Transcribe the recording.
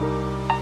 you